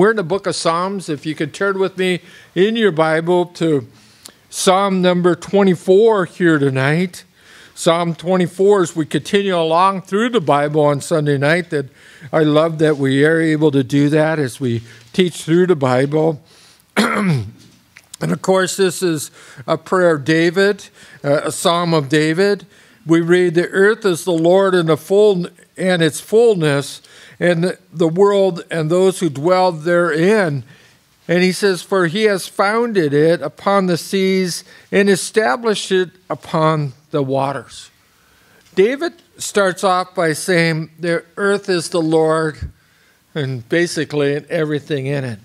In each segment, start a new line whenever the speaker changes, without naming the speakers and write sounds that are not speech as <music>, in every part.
We're in the book of Psalms. If you could turn with me in your Bible to Psalm number 24 here tonight. Psalm 24, as we continue along through the Bible on Sunday night, that I love that we are able to do that as we teach through the Bible. <clears throat> and of course, this is a prayer of David, uh, a psalm of David. We read, The earth is the Lord and, the full, and its fullness, and the world and those who dwell therein. And he says, For he has founded it upon the seas and established it upon the waters. David starts off by saying, The earth is the Lord, and basically everything in it.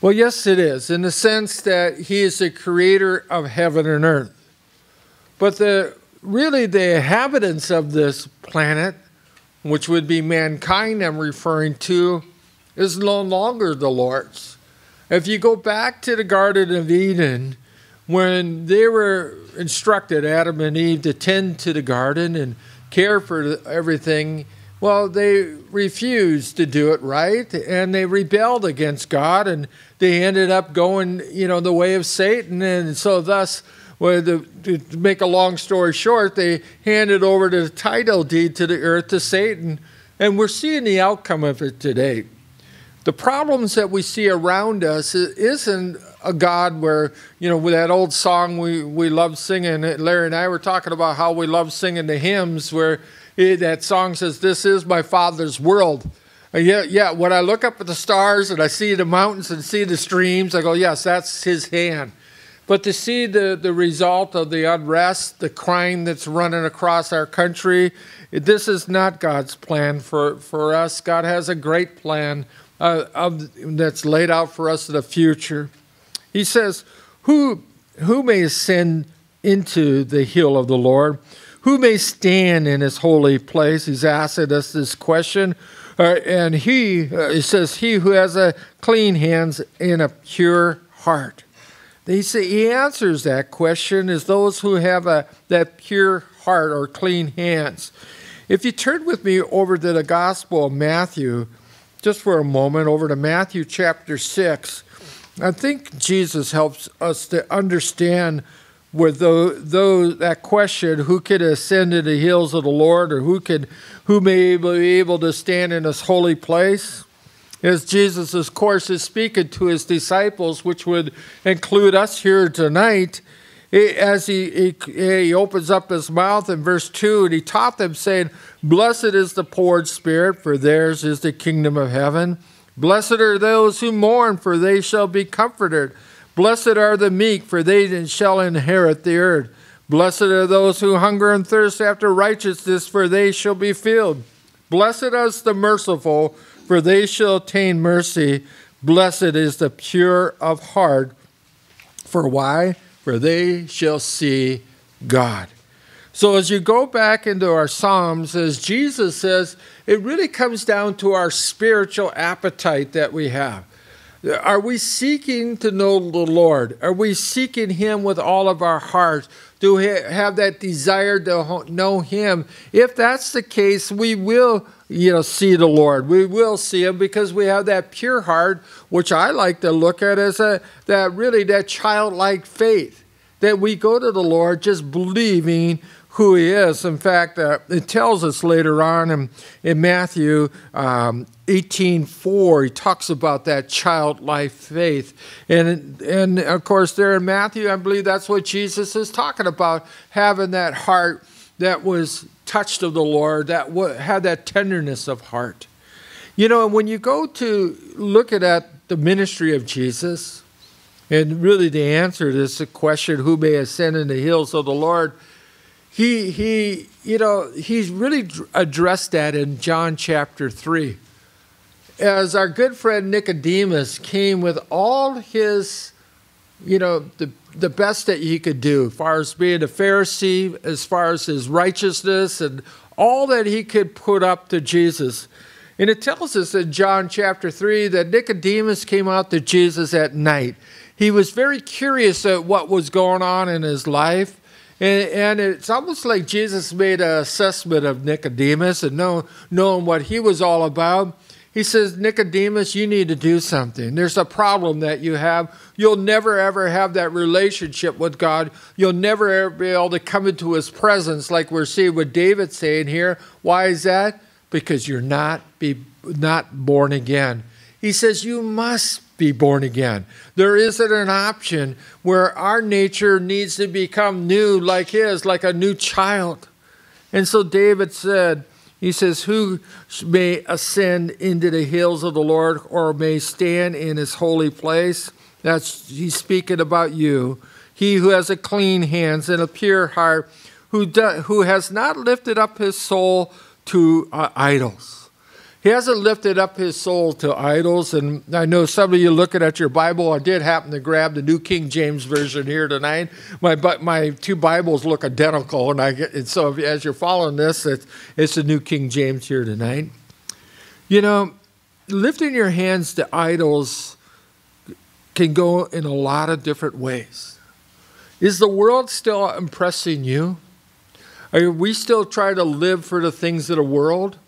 Well, yes, it is, in the sense that he is the creator of heaven and earth. But the really the inhabitants of this planet, which would be mankind I'm referring to, is no longer the Lord's. If you go back to the Garden of Eden, when they were instructed, Adam and Eve, to tend to the garden and care for everything, well, they refused to do it right and they rebelled against God and they ended up going, you know, the way of Satan. And so, thus, well, the, to make a long story short, they handed over the title deed to the earth to Satan. And we're seeing the outcome of it today. The problems that we see around us isn't a God where, you know, with that old song we, we love singing, Larry and I were talking about how we love singing the hymns where it, that song says, This is my Father's world. And yeah, yeah, when I look up at the stars and I see the mountains and see the streams, I go, Yes, that's His hand. But to see the, the result of the unrest, the crime that's running across our country, this is not God's plan for, for us. God has a great plan uh, of, that's laid out for us in the future. He says, Who, who may ascend into the hill of the Lord? Who may stand in his holy place? He's asking us this question. Uh, and he, uh, he says, He who has a clean hands and a pure heart. He, say, he answers that question as those who have a, that pure heart or clean hands. If you turn with me over to the Gospel of Matthew, just for a moment over to Matthew chapter 6. I think Jesus helps us to understand with those, that question who could ascend to the hills of the Lord or who could who may be able to stand in his holy place. As Jesus, of course, is speaking to his disciples, which would include us here tonight, as he, he, he, opens up his mouth in verse 2 and he taught them saying blessed is the poor in spirit for theirs is the kingdom of heaven. Blessed are those who mourn for they shall be comforted. Blessed are the meek for they shall inherit the earth. Blessed are those who hunger and thirst after righteousness for they shall be filled. Blessed is the merciful for they shall attain mercy blessed is the pure of heart for why for they shall see God. So, as you go back into our Psalms, as Jesus says, it really comes down to our spiritual appetite that we have. Are we seeking to know the Lord? Are we seeking Him with all of our hearts? Do we have that desire to know Him? If that's the case, we will you know, see the Lord. We will see Him because we have that pure heart, which I like to look at as a that really that childlike faith that we go to the Lord just believing who He is. In fact, uh, it tells us later on in, in Matthew um, 18 4, he talks about that childlike faith. And, and of course, there in Matthew, I believe that's what Jesus is talking about having that heart that was touched of the Lord, that had that tenderness of heart. You know, when you go to look at the ministry of Jesus, and really the answer to this question, who may ascend in the hills of the Lord, he, he, you know, he's really addressed that in John chapter 3. As our good friend Nicodemus came with all his, you know, the the best that he could do, as far as being a Pharisee, as far as his righteousness and all that he could put up to Jesus. And it tells us in John chapter 3 that Nicodemus came out to Jesus at night. He was very curious at what was going on in his life. And, and it's almost like Jesus made an assessment of Nicodemus and know, knowing what he was all about. he says, Nicodemus, you need to do something. There's a problem that you have. You'll never ever have that relationship with God. You'll never ever be able to come into his presence like we're seeing with David saying here. Why is that? Because you're not be not born again. He says you must be born again. There isn't an option where our nature needs to become new like his, like a new child. And so David said, he says, Who may ascend into the hills of the Lord or may stand in his holy place? That's he's speaking about you. He who has a clean hands and a pure heart, who, do, who has not lifted up his soul to uh, idols he hasn't lifted up his soul to idols. And I know some of you looking at your Bible, I did happen to grab the New King James Version here tonight. My, my two Bibles look identical. And, I get, and so as you're following this, it's, it's the New King James here tonight. You know, lifting your hands to idols can go in a lot of different ways. Is the world still impressing you? Are we still trying to live for the things of the world?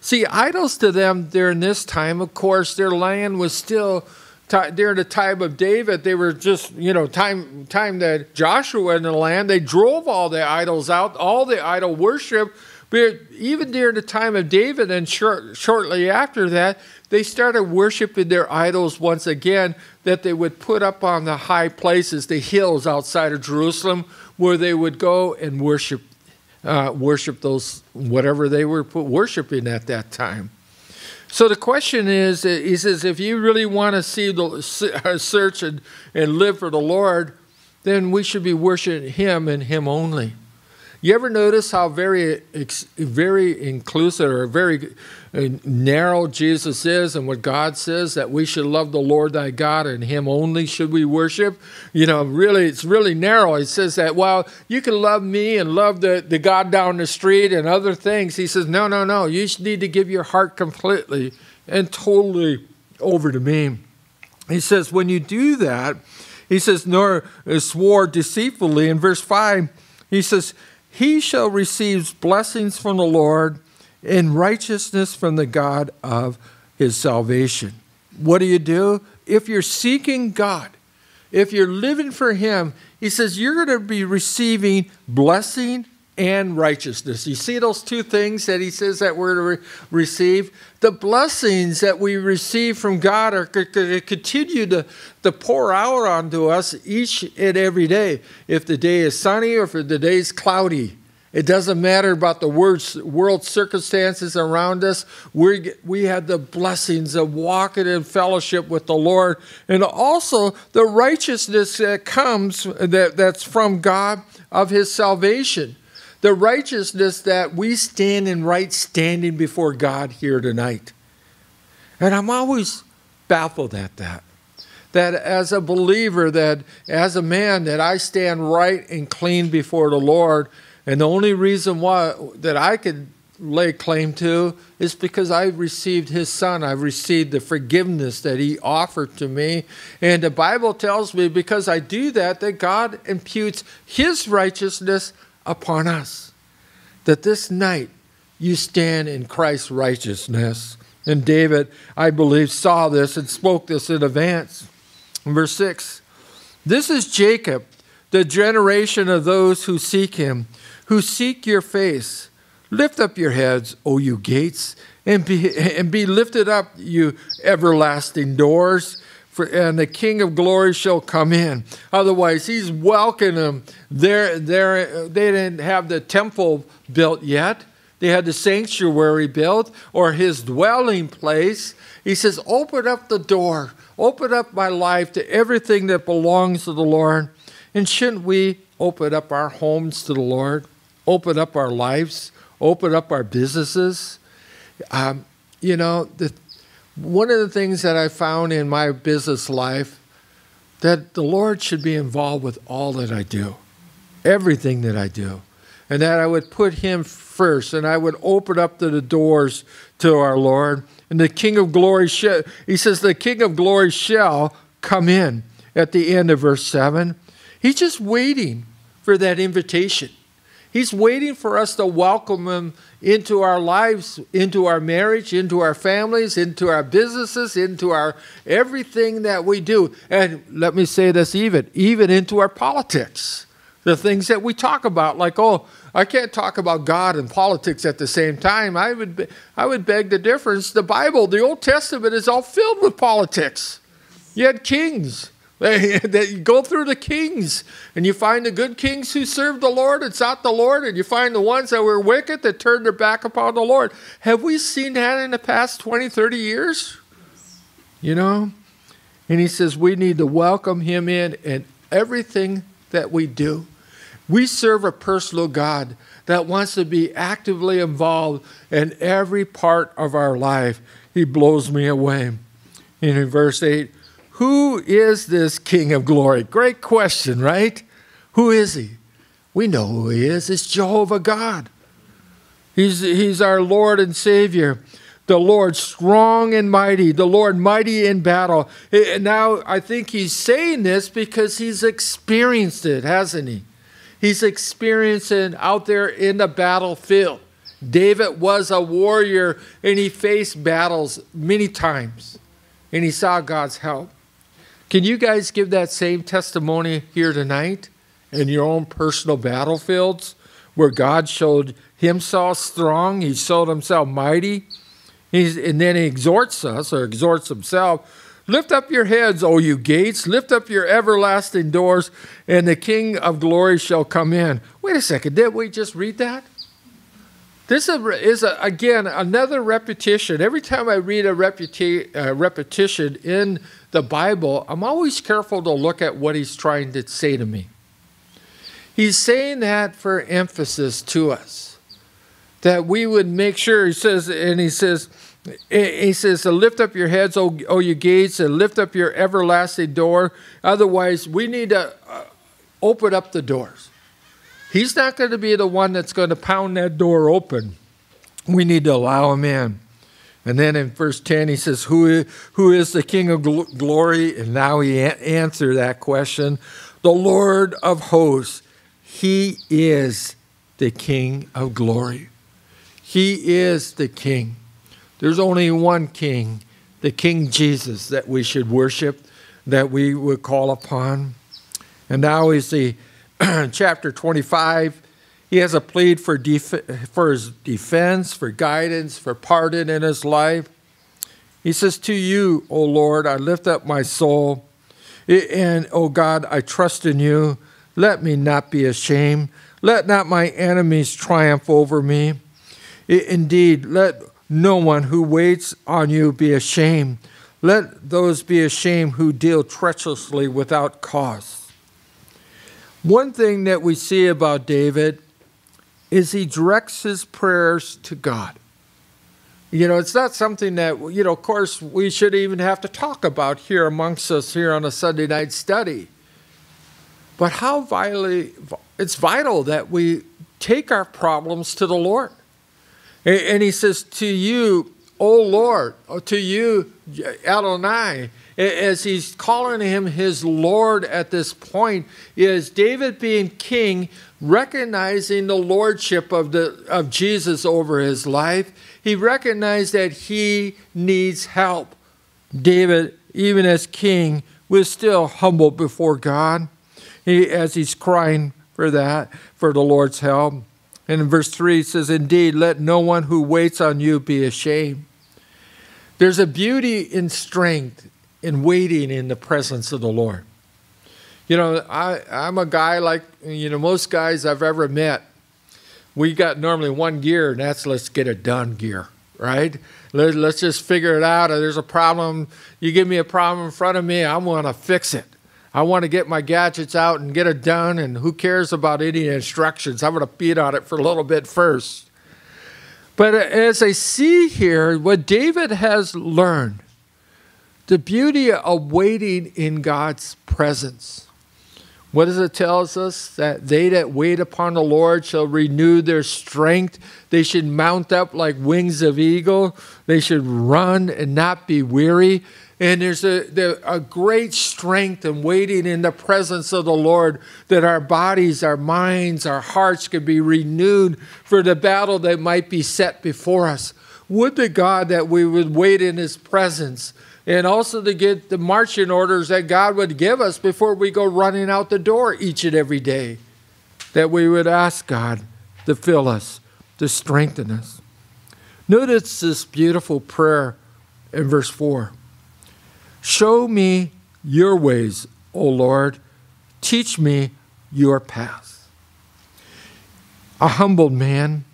See, idols to them during this time, of course, their land was still during the time of David. They were just, you know, time time that Joshua in the land, they drove all the idols out, all the idol worship. But even during the time of David and short, shortly after that, they started worshiping their idols once again that they would put up on the high places, the hills outside of Jerusalem, where they would go and worship uh, worship those whatever they were put worshiping at that time. So the question is, uh, he says, if you really want to see the uh, search and, and live for the Lord, then we should be worshiping Him and Him only. You ever notice how very, very inclusive or very uh, narrow Jesus is and what God says that we should love the Lord thy God and him only should we worship? You know, really, it's really narrow. He says that, well, you can love me and love the, the God down the street and other things. He says, no, no, no. You need to give your heart completely and totally over to me. He says, when you do that, he says, nor swore deceitfully. In verse 5, he says, he shall receive blessings from the Lord and righteousness from the God of his salvation. What do you do? If you're seeking God, if you're living for him, he says you're going to be receiving blessing and righteousness. You see those two things that he says that we're to re- receive? The blessings that we receive from God are to continue to, to pour out onto us each and every day. If the day is sunny or if the day is cloudy, it doesn't matter about the world circumstances around us. We, we have the blessings of walking in fellowship with the Lord and also the righteousness that comes that, that's from God of His salvation the righteousness that we stand in right standing before God here tonight. And I'm always baffled at that. That as a believer, that as a man, that I stand right and clean before the Lord. And the only reason why that I could lay claim to is because I received his son. I've received the forgiveness that he offered to me. And the Bible tells me because I do that, that God imputes his righteousness upon us. That this night you stand in Christ's righteousness. And David, I believe, saw this and spoke this in advance. Verse 6 This is Jacob, the generation of those who seek him, who seek your face. Lift up your heads, O you gates, and be, and be lifted up, you everlasting doors for, and the King of glory shall come in. Otherwise, he's welcoming them. They're, they're, they didn't have the temple built yet. They had the sanctuary built or his dwelling place. He says, Open up the door, open up my life to everything that belongs to the Lord. And shouldn't we open up our homes to the Lord, open up our lives, open up our businesses? Um, you know, the, one of the things that I found in my business life that the Lord should be involved with all that I do, everything that I do, and that I would put Him first, and I would open up to the doors to our Lord. And the King of Glory, shall, He says, the King of Glory shall come in at the end of verse 7. He's just waiting for that invitation. He's waiting for us to welcome Him into our lives, into our marriage, into our families, into our businesses, into our everything that we do. And let me say this even, even into our politics. The things that we talk about, like, oh, I can't talk about God and politics at the same time. I would, I would beg the difference. The Bible, the Old Testament, is all filled with politics. You had kings <laughs> that you go through the kings and you find the good kings who served the Lord and sought the Lord, and you find the ones that were wicked that turned their back upon the Lord. Have we seen that in the past 20, 30 years? You know? And he says we need to welcome him in in everything that we do. We serve a personal God that wants to be actively involved in every part of our life. He blows me away. And in verse 8, who is this King of glory? Great question, right? Who is he? We know who he is. It's Jehovah God. He's, he's our Lord and Savior. The Lord strong and mighty, the Lord mighty in battle. And now I think he's saying this because he's experienced it, hasn't he? He's experiencing out there in the battlefield. David was a warrior and he faced battles many times and he saw God's help. Can you guys give that same testimony here tonight in your own personal battlefields where God showed himself strong, he showed himself mighty, He's, and then he exhorts us or exhorts himself Lift up your heads, O you gates, lift up your everlasting doors, and the King of glory shall come in. Wait a second, did we just read that? This is, a, again another repetition. Every time I read a repeti- uh, repetition in the Bible, I'm always careful to look at what he's trying to say to me. He's saying that for emphasis to us, that we would make sure. He says, and he says, he says to lift up your heads, O, o you gates, and lift up your everlasting door. Otherwise, we need to uh, open up the doors. He's not going to be the one that's going to pound that door open. We need to allow him in. And then in verse 10, he says, Who is, who is the King of gl- glory? And now he a- answered that question The Lord of hosts. He is the King of glory. He is the King. There's only one King, the King Jesus, that we should worship, that we would call upon. And now he's the <clears throat> chapter 25, he has a plead for, for his defense, for guidance, for pardon in his life. He says, To you, O Lord, I lift up my soul. And, O God, I trust in you. Let me not be ashamed. Let not my enemies triumph over me. Indeed, let no one who waits on you be ashamed. Let those be ashamed who deal treacherously without cause. One thing that we see about David is he directs his prayers to God. You know, it's not something that, you know, of course, we should even have to talk about here amongst us here on a Sunday night study. But how vitally, it's vital that we take our problems to the Lord. And he says, To you, O Lord, to you, Adonai, as he's calling him his Lord at this point, is David being king, recognizing the lordship of, the, of Jesus over his life. He recognized that he needs help. David, even as king, was still humble before God he, as he's crying for that, for the Lord's help. And in verse 3 it says, Indeed, let no one who waits on you be ashamed. There's a beauty in strength in waiting in the presence of the Lord. You know, I, I'm a guy like, you know, most guys I've ever met. We got normally one gear, and that's let's get it done gear, right? Let, let's just figure it out. If There's a problem. You give me a problem in front of me, I want to fix it. I want to get my gadgets out and get it done, and who cares about any instructions? I'm going to beat on it for a little bit first. But as I see here, what David has learned the beauty of waiting in God's presence. What does it tell us? That they that wait upon the Lord shall renew their strength. They should mount up like wings of eagle. They should run and not be weary. And there's a, a great strength in waiting in the presence of the Lord that our bodies, our minds, our hearts can be renewed for the battle that might be set before us. Would to God that we would wait in His presence and also to get the marching orders that God would give us before we go running out the door each and every day. That we would ask God to fill us, to strengthen us. Notice this beautiful prayer in verse 4. Show me your ways, O Lord. Teach me your paths. A humbled man,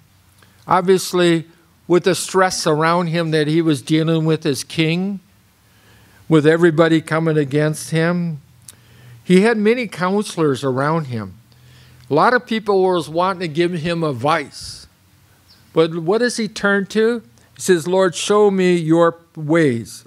obviously with the stress around him that he was dealing with as king, with everybody coming against him. He had many counselors around him. A lot of people was wanting to give him advice. But what does he turn to? He says, Lord, show me your ways.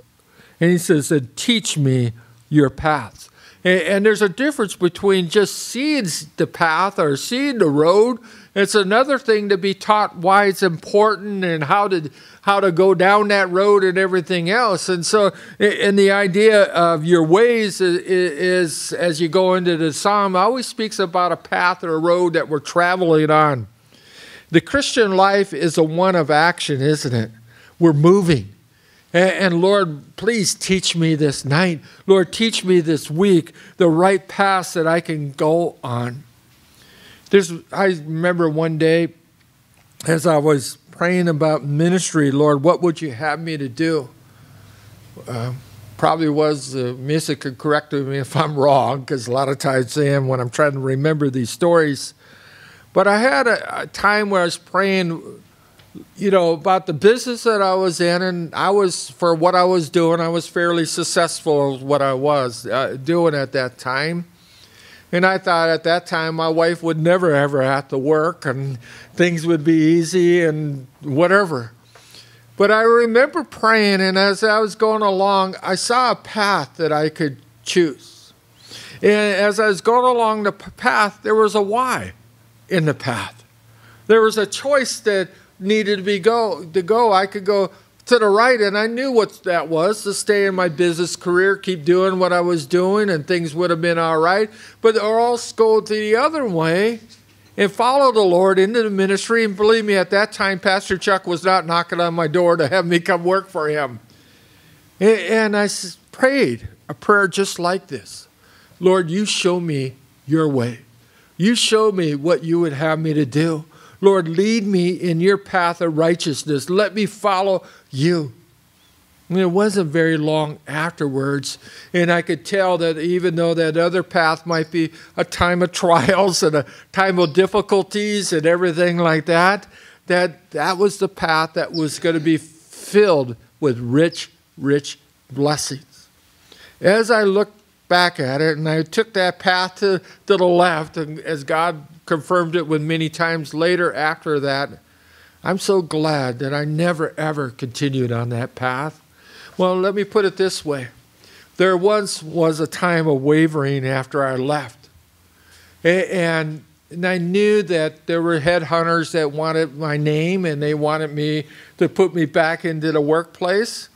And he says, and teach me your paths. And, and there's a difference between just seeing the path or seeing the road. It's another thing to be taught why it's important and how to how to go down that road and everything else. And so, and the idea of your ways is, is as you go into the psalm, always speaks about a path or a road that we're traveling on. The Christian life is a one of action, isn't it? We're moving. And, Lord, please teach me this night. Lord, teach me this week the right path that I can go on. I remember one day as I was praying about ministry, Lord, what would you have me to do? Uh, probably was, uh, Misa could correct me if I'm wrong, because a lot of times I am when I'm trying to remember these stories. But I had a, a time where I was praying you know, about the business that I was in, and I was, for what I was doing, I was fairly successful with what I was uh, doing at that time. And I thought at that time my wife would never ever have to work and things would be easy and whatever. But I remember praying, and as I was going along, I saw a path that I could choose. And as I was going along the path, there was a why in the path. There was a choice that needed to be go to go, I could go to the right, and I knew what that was to stay in my business career, keep doing what I was doing, and things would have been all right. But or else go the other way and follow the Lord into the ministry. And believe me, at that time, Pastor Chuck was not knocking on my door to have me come work for him. And I prayed a prayer just like this Lord, you show me your way. You show me what you would have me to do. Lord, lead me in your path of righteousness. Let me follow you. It wasn't very long afterwards, and I could tell that even though that other path might be a time of trials and a time of difficulties and everything like that, that that was the path that was going to be filled with rich, rich blessings. As I looked back at it, and I took that path to, to the left, and as God confirmed it with many times later after that. I'm so glad that I never ever continued on that path. Well, let me put it this way there once was a time of wavering after I left. And, and I knew that there were headhunters that wanted my name and they wanted me to put me back into the workplace.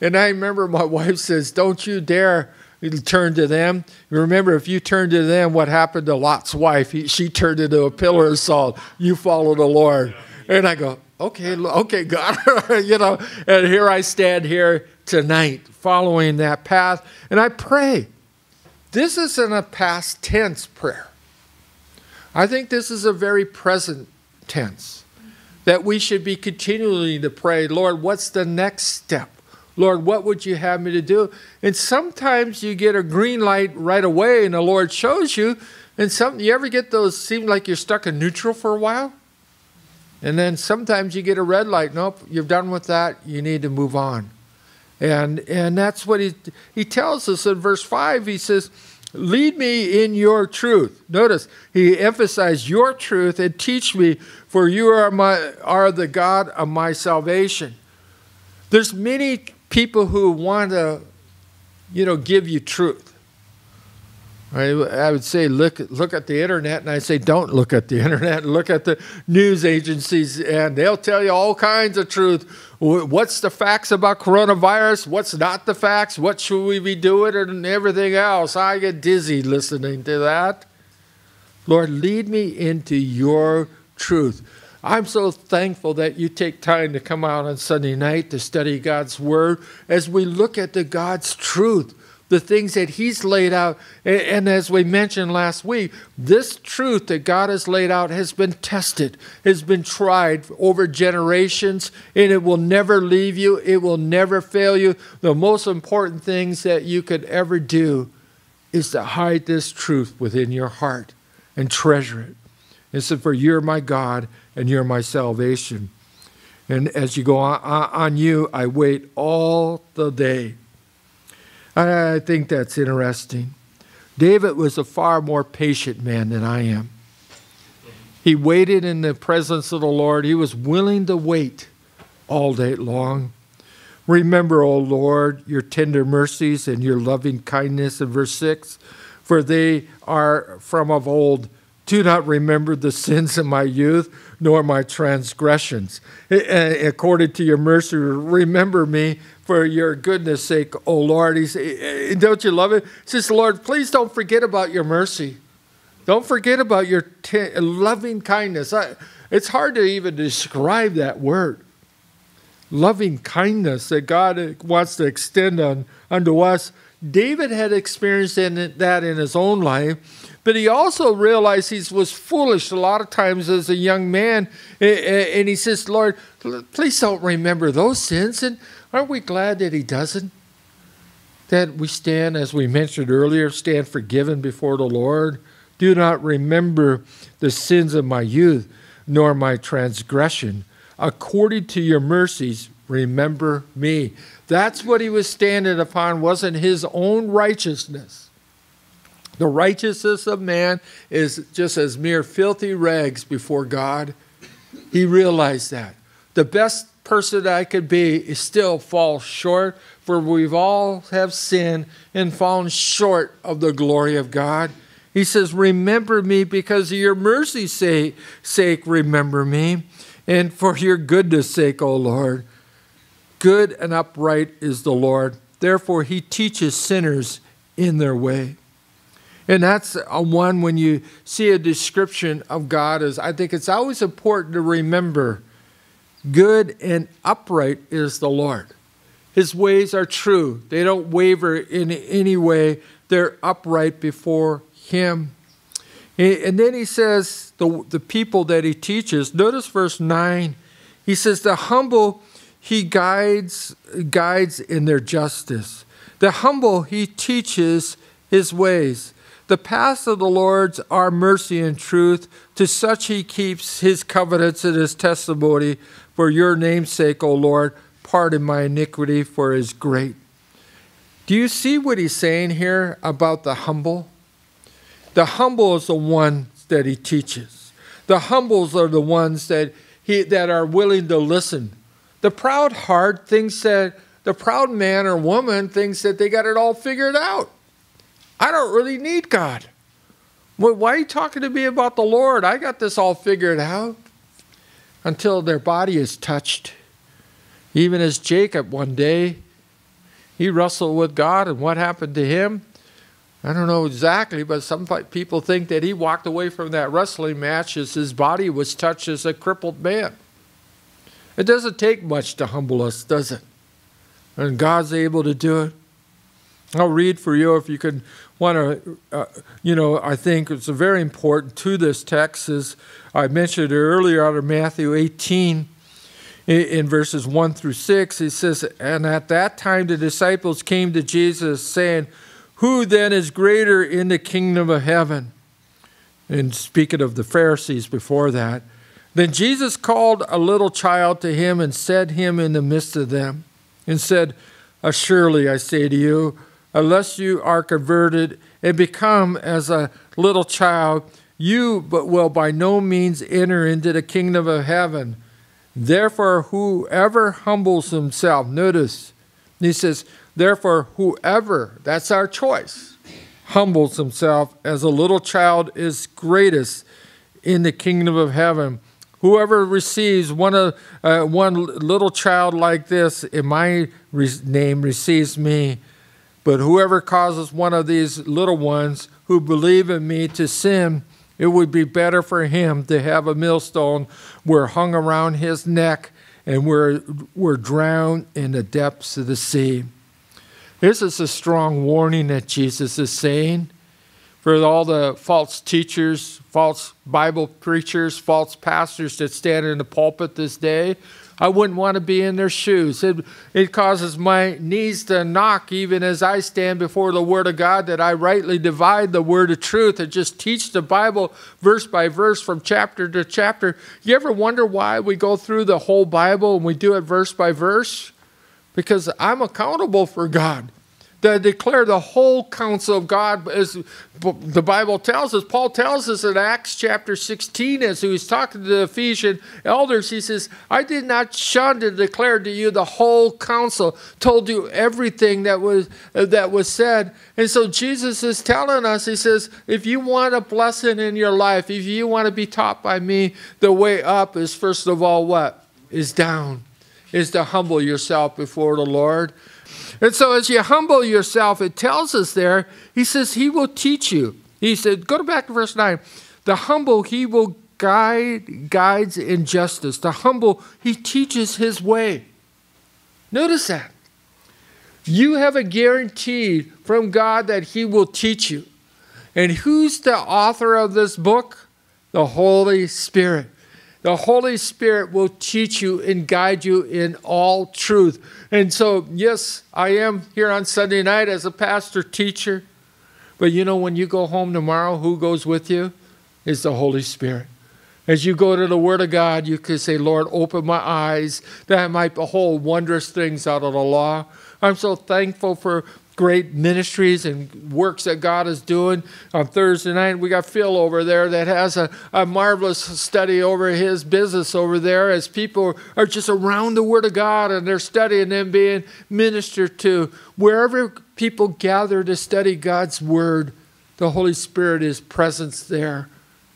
And I remember my <laughs> wife says, Don't you dare turn to them. Remember, if you turn to them, what happened to Lot's wife? He, she turned into a pillar of salt. You follow the Lord. And I go, okay, okay, God, <laughs> you know. And here I stand here tonight, following that path, and I pray. This isn't a past tense prayer. I think this is a very present tense that we should be continually to pray, Lord, what's the next step? Lord, what would you have me to do? And sometimes you get a green light right away and the Lord shows you. And some you ever get those seem like you're stuck in neutral for a while? And then sometimes you get a red light. Nope, you're done with that. You need to move on. And and that's what he he tells us in verse 5. He says, Lead me in your truth. Notice he emphasized your truth and teach me, for you are my are the God of my salvation. There's many people who want to, you know, give you truth. I, would say look look at the internet, and I say don't look at the <laughs> internet. Look at the news agencies, and they'll tell you all kinds of truth. What's the facts about coronavirus? What's not the facts? What should we be doing, and everything else? I get dizzy listening to that. Lord, lead me into your truth. I'm so thankful that you take time to come out on Sunday night to study God's Word as we look at the God's truth the things that He's laid out. And as we mentioned last week, this truth that God has laid out has been tested, has been tried over generations, and it will never leave you, it will never fail you. The most important things that you could ever do is to hide this truth within your heart and treasure it. And so, for you're my God and you're my salvation. And as you go on, on you, I wait all the day I think that's interesting. David was a far more patient man than I am. He waited in the presence of the Lord. He was willing to wait all day long. Remember, O Lord, your tender mercies and your loving kindness in verse 6 for they are from of old. Do not remember the sins of my youth, nor my transgressions. According to your mercy, remember me for your goodness sake, O Lord. He's, eh, don't you love it? He says, Lord, please don't forget about your mercy. Don't forget about your loving kindness. I, it's hard to even describe that word. Loving kindness that God wants to extend on, unto us. David had experienced in that in his own life, but he also realized he was foolish a lot of times as a young man. And he says, Lord, please don't remember those sins. And Aren't we glad that He doesn't? That we stand, as we mentioned earlier, stand forgiven before the Lord. Do not remember the sins of my youth, nor my transgression. According to your mercies, remember me. That's what he was standing upon, wasn't his own righteousness. The righteousness of man is just as mere filthy rags before God. He realized that. The best person I could be still falls short, for we've all have sinned and fallen short of the glory of God. He says, Remember me because of your mercy's sake, sake remember me, and for your goodness' sake, O Lord. Good and upright is the Lord. Therefore, he teaches sinners in their way. And that's a one when you see a description of God as I think it's always important to remember Good and upright is the Lord. His ways are true, they don't waver in any way, they're upright before Him. And then he says, the, the people that he teaches, notice verse 9. He says, The humble he guides, guides in their justice. The humble he teaches his ways. The paths of the Lord's are mercy and truth. To such he keeps his covenants and his testimony. For your name's sake, O Lord, pardon my iniquity, for it is great. Do you see what he's saying here about the humble? The humble is the one that he teaches. The humbles are the ones that he that are willing to listen. The proud heart thinks that the proud man or woman thinks that they got it all figured out. I don't really need God. Why are you talking to me about the Lord? I got this all figured out until their body is touched. Even as Jacob one day, he wrestled with God, and what happened to him? I don't know exactly, but some people think that he walked away from that wrestling match as his body was touched as a crippled man. It doesn't take much to humble us, does it? And God's able to do it. I'll read for you if you can want to, uh, you know, I think it's very important to this text, is I mentioned earlier out of Matthew 18 in verses 1 through 6. It says, And at that time the disciples came to Jesus, saying, Who then is greater in the kingdom of heaven? And speaking of the Pharisees before that, then Jesus called a little child to him and set him in the midst of them, and said, Assuredly, I say to you, unless you are converted and become as a little child, you but will by no means enter into the kingdom of heaven. Therefore, whoever humbles himself, notice, he says, therefore, whoever, that's our choice, humbles himself as a little child is greatest in the kingdom of heaven. Whoever receives one, of, uh, one little child like this in my name receives me. But whoever causes one of these little ones who believe in me to sin, it would be better for him to have a millstone were hung around his neck and were, were drowned in the depths of the sea. This is a strong warning that Jesus is saying for all the false teachers, false Bible preachers, false pastors that stand in the pulpit this day. I wouldn't want to be in their shoes. It, it causes my knees to knock even as I stand before the Word of God that I rightly divide the Word of truth and just teach the Bible verse by verse from chapter to chapter. You ever wonder why we go through the whole Bible and we do it verse by verse? Because I'm accountable for God to declare the whole counsel of God, as the Bible tells us. Paul tells us in Acts chapter 16, as he was talking to the Ephesian elders, he says, I did not shun to declare to you the whole counsel, told you everything that was, uh, that was said. And so Jesus is telling us, he says, if you want a blessing in your life, if you want to be taught by me, the way up is first of all what? Is down, is to humble yourself before the Lord. And so as you humble yourself, it tells us there, he says, he will teach you. He said, go back to verse 9. The humble he will guide, guides in justice. The humble, he teaches his way. Notice that. You have a guarantee from God that he will teach you. And who's the author of this book? The Holy Spirit. The Holy Spirit will teach you and guide you in all truth. And so, yes, I am here on Sunday night as a pastor teacher. But you know, when you go home tomorrow, who goes with you? Is the Holy Spirit. As you go to the Word of God, you can say, Lord, open my eyes that I might behold wondrous things out of the law. I'm so thankful for great ministries and works that God is doing. On Thursday night, we got Phil over there that has a, a marvelous study over his business over there as people are just around the Word of God and they're studying and being ministered to. Wherever people gather to study God's Word, the Holy Spirit is present there.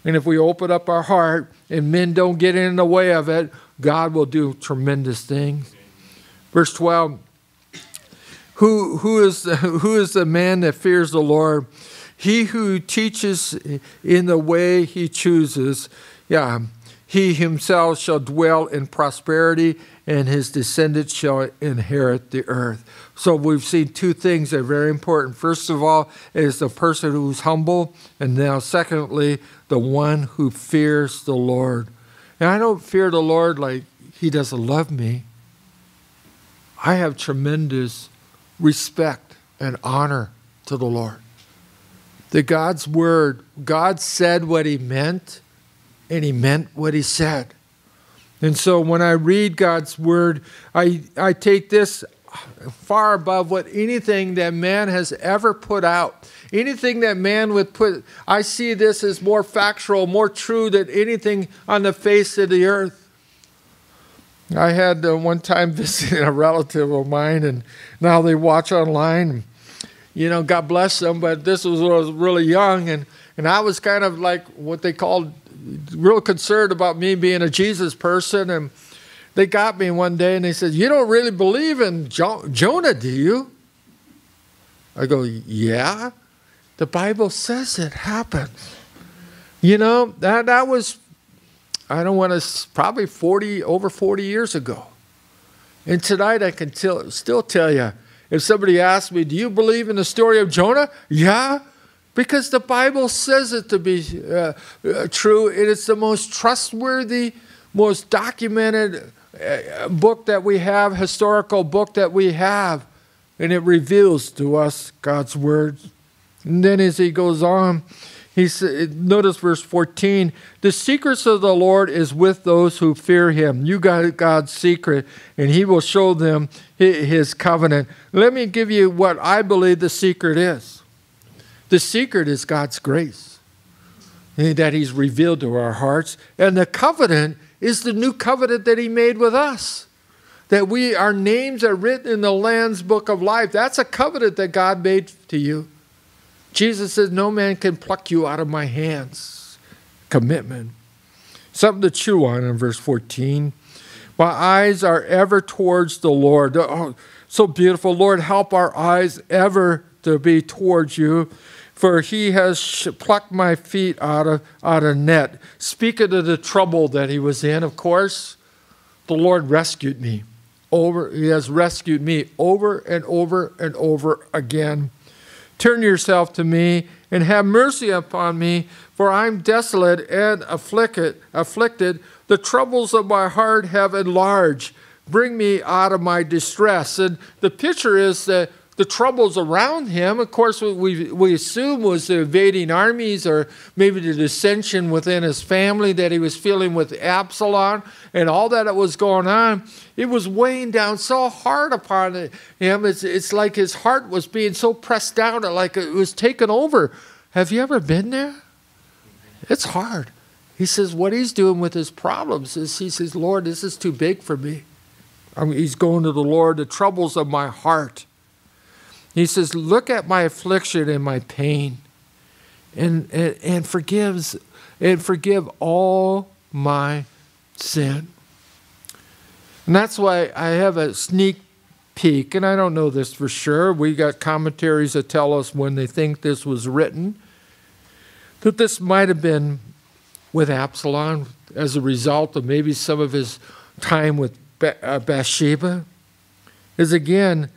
And if we open up our heart and men don't get in the way of it, God will do tremendous things. Verse 12 who, who, is, who is the man that fears the Lord? He who teaches in the way he chooses, yeah, he himself shall dwell in prosperity, and his descendants shall inherit the earth. So we've seen two things that are very important. First of all, is the person who's humble, and now secondly, the one who fears the Lord. And I don't fear the Lord like he doesn't love me. I have tremendous respect and honor to the Lord. That God's word, God said what he meant, and he meant what he said. And so when I read God's word, I, I take this far above what anything that man has ever put out. Anything that man would put, I see this as more factual, more true than anything on the face of the earth. I had uh, one time <laughs> visiting a relative of mine, and now they watch online. You know, God bless them, but this was when I was really young, and, and I was kind of like what they called real concerned about me being a Jesus person. And they got me one day and they said, You don't really believe in jo- Jonah, do you? I go, Yeah. The Bible says it happens. You know, that, that was I don't want to, probably 40, over 40 years ago. And tonight I can tell, still tell you, if somebody asks me, Do you believe in the story of Jonah? Yeah, because the Bible says it to be uh, uh, true. And it's the most trustworthy, most documented uh, book that we have, historical book that we have. And it reveals to us God's word. And then as he goes on, he notice verse 14 the secrets of the Lord is with those who fear him. You got God's secret, and he will show them his covenant. Let me give you what I believe the secret is the secret is God's grace eh, that he's revealed to our hearts, and the covenant is the new covenant that he made with us. That we, our names are written in the Lamb's book of life. That's a covenant that God made to you. Jesus says, No man can pluck you out of my hands. Commitment. Something to chew on in verse 14. My eyes are ever towards the Lord. Oh, so beautiful. Lord, help our eyes ever to be towards you. For he has plucked my feet out of, out of net. Speaking of the trouble that he was in, of course, the Lord rescued me. Over, he has rescued me over and over and over again. Turn yourself to me and have mercy upon me, for I'm desolate and afflicted. afflicted. The troubles of my heart have enlarged. Bring me out of my distress. And the picture is that the troubles around him, of course, we, we assume was the invading armies or maybe the dissension within his family that he was feeling with Absalom and all that was going on. It was weighing down so hard upon him. It's, it's like his heart was being so pressed down, like it was taken over. Have you ever been there? It's hard. He says, what he's doing with his problems is he says, Lord, this is too big for me. I mean, he's going to the Lord, the troubles of my heart. He says, Look at my affliction and my pain and, and, and forgives and forgive all my sin. And that's why I have a sneak peek, and I don't know this for sure. We got commentaries that tell us when they think this was written that this might have been with Absalom as a result of maybe some of his time with uh, Bathsheba. Is again,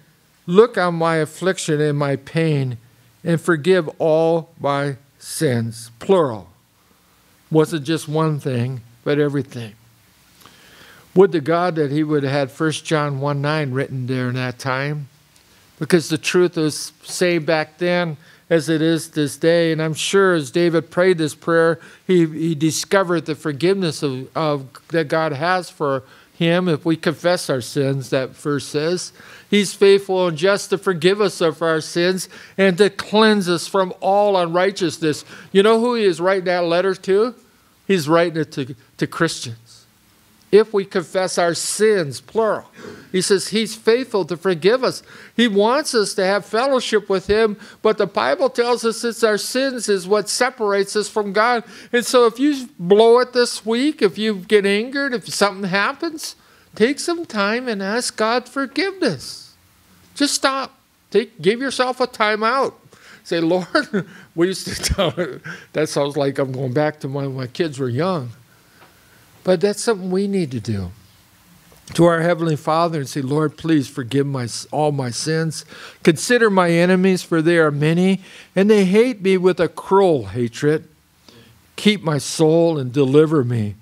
Look on my affliction and my pain and forgive all my sins. Plural. Wasn't just one thing, but everything. Would to God that he would have had 1 John 1 9 written there in that time. Because the truth was same back then as it is this day. And I'm sure as David prayed this prayer, he, he discovered the forgiveness of, of that God has for him if we confess our sins, that verse says. He's faithful and just to forgive us of our sins and to cleanse us from all unrighteousness. You know who he is writing that letter to? He's writing it to, to Christians. If we confess our sins, plural, he says he's faithful to forgive us. He wants us to have fellowship with him, but the Bible tells us it's our sins is what separates us from God. And so if you blow it this week, if you get angered, if something happens, Take some time and ask God forgiveness. Just stop. Take, give yourself a time out. Say, Lord, <laughs> we used to <laughs> tell that sounds like I'm going back to when my kids were young. But that's something we need to do. To our Heavenly Father and say, Lord, please forgive my, all my sins. Consider my enemies, for they are many, and they hate me with a cruel hatred. Keep my soul and deliver me.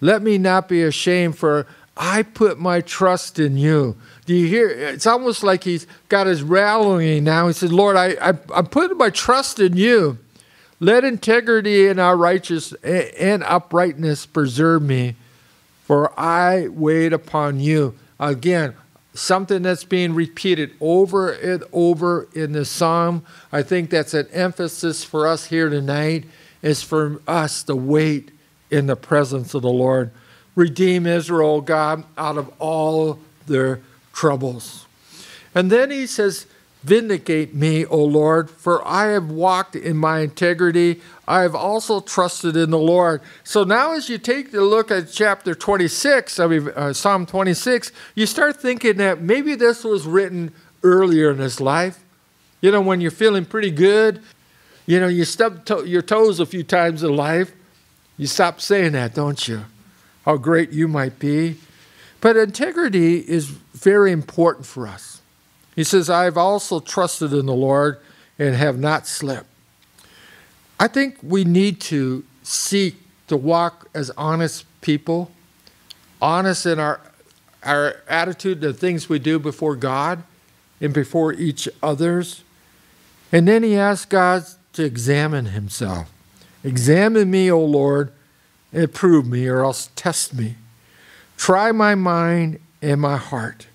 Let me not be ashamed, for I put my trust in you. Do you hear? It's almost like he's got his rallying now. He said, Lord, I, I, I'm putting my trust in you. Let integrity and our righteous and uprightness preserve me, for I wait upon you. Again, something that's being repeated over and over in the psalm. I think that's an emphasis for us here tonight, is for us to wait in the presence of the Lord redeem Israel, God, out of all their troubles. And then he says, Vindicate me, O Lord, for I have walked in my integrity. I have also trusted in the Lord. So now, as you take a look at chapter 26, I mean, uh, Psalm 26, you start thinking that maybe this was written earlier in his life. You know, when you're feeling pretty good, you know, you stub to- your toes a few times in life, you stop saying that, don't you? how great you might be. But integrity is very important for us. He says, I've also trusted in the Lord and have not slipped. I think we need to seek to walk as honest people, honest in our, our attitude, the things we do before God and before each others. And then he asks God to examine himself. Examine me, O Lord, and prove me, or else test me. Try my mind and my heart.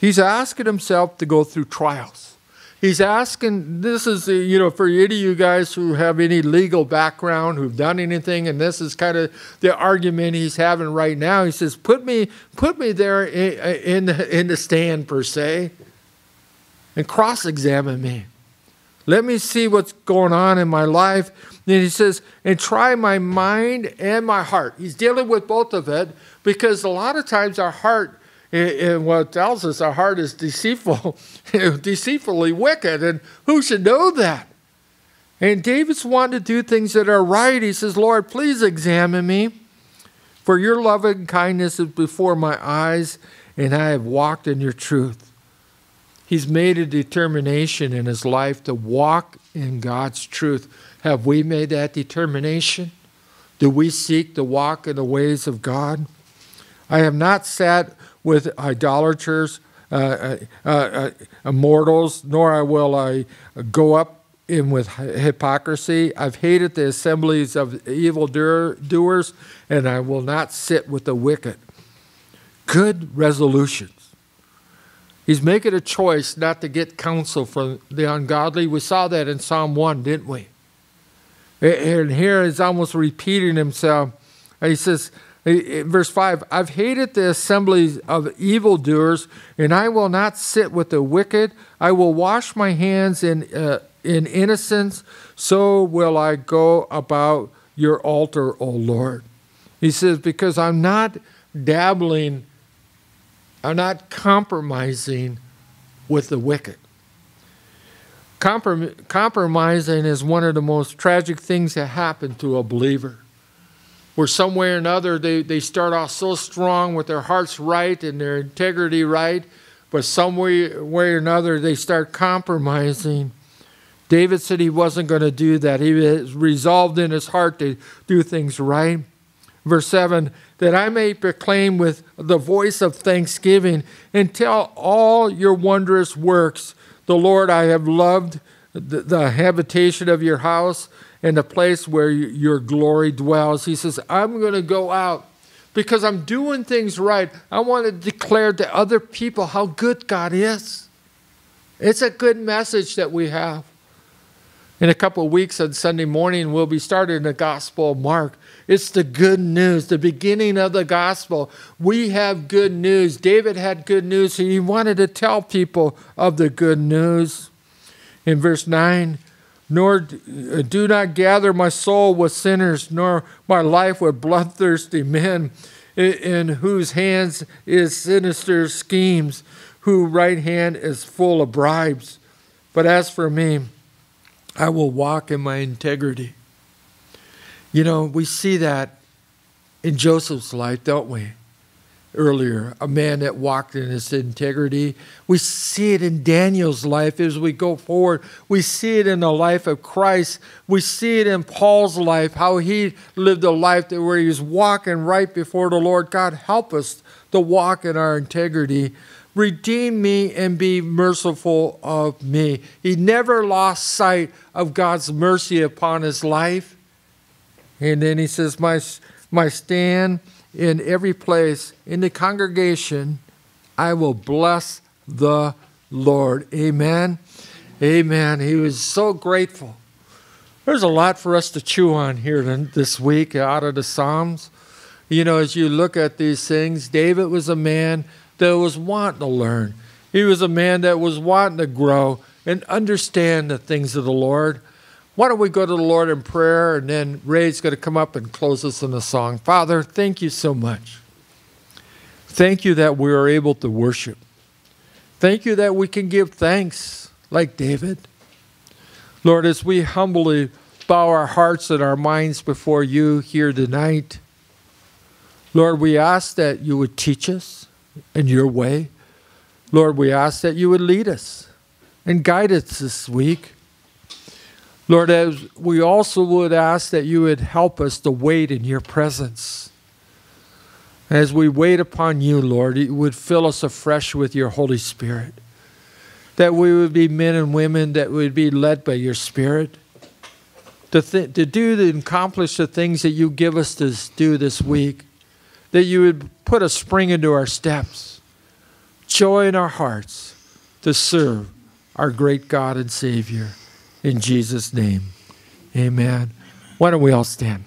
He's asking himself to go through trials. He's asking, this is, you know, for any of you guys who have any legal background, who've done anything, and this is kind of the argument he's having right now. He says, put me, put me there in, in, the, in the stand, per se, and cross examine me. Let me see what's going on in my life. And he says, and try my mind and my heart. He's dealing with both of it because a lot of times our heart, and what tells us our heart is deceitful, <laughs> deceitfully wicked, and who should know that? And David's wanting to do things that are right. He says, Lord, please examine me, for your loving kindness is before my eyes, and I have walked in your truth. He's made a determination in his life to walk in God's truth. Have we made that determination? Do we seek to walk in the ways of God? I have not sat with idolaters, uh, uh, uh, uh mortals, nor I will I go up in with hypocrisy. I've hated the assemblies of evil doers, and I will not sit with the wicked. Good resolutions. He's making a choice not to get counsel from the ungodly. We saw that in Psalm 1, didn't we? And here he's almost repeating himself. He says, verse 5 I've hated the assemblies of evildoers, and I will not sit with the wicked. I will wash my hands in, uh, in innocence, so will I go about your altar, O Lord. He says, Because I'm not dabbling, I'm not compromising with the wicked. Comprom- compromising is one of the most tragic things that happen to a believer. Where some way or another they, they start off so strong with their hearts right and their integrity right, but some way, way or another they start compromising. David said he wasn't going to do that. He was resolved in his heart to do things right. Verse 7 that I may proclaim with the voice of thanksgiving and tell all your wondrous works. The Lord, I have loved the, the habitation of your house and the place where your glory dwells. He says, I'm going to go out because I'm doing things right. I want to declare to other people how good God is. It's a good message that we have. In a couple of weeks on Sunday morning, we'll be starting the Gospel of Mark. It's the good news, the beginning of the gospel. We have good news. David had good news. He wanted to tell people of the good news. In verse 9, nor uh, do not gather my soul with sinners, nor my life with bloodthirsty men, in whose hands is sinister schemes, whose right hand is full of bribes. But as for me, I will walk in my integrity. You know, we see that in Joseph's life, don't we? Earlier, a man that walked in his integrity. We see it in Daniel's life as we go forward. We see it in the life of Christ. We see it in Paul's life, how he lived a life that where he was walking right before the Lord. God, help us to walk in our integrity. Redeem me and be merciful of me. He never lost sight of God's mercy upon his life. And then he says, My, my stand in every place in the congregation, I will bless the Lord. Amen. Amen. He was so grateful. There's a lot for us to chew on here this week out of the Psalms. You know, as you look at these things, David was a man that was wanting to learn. He was a man that was wanting to grow and understand the things of the Lord. Why don't we go to the Lord in prayer and then Ray's going to come up and close us in a song. Father, thank you so much. Thank you that we are able to worship. Thank you that we can give thanks like David. Lord, as we humbly bow our hearts and our minds before you here tonight, Lord, we ask that you would teach us in your way. Lord, we ask that you would lead us and guide us this week. Lord, as we also would ask that you would help us to wait in your presence. As we wait upon you, Lord, you would fill us afresh with your Holy Spirit. That we would be men and women that would be led by your Spirit. To, th- to do and accomplish the things that you give us to do this week. That you would put a spring into our steps, joy in our hearts to serve our great God and Savior. In Jesus' name, amen. Why don't we all stand?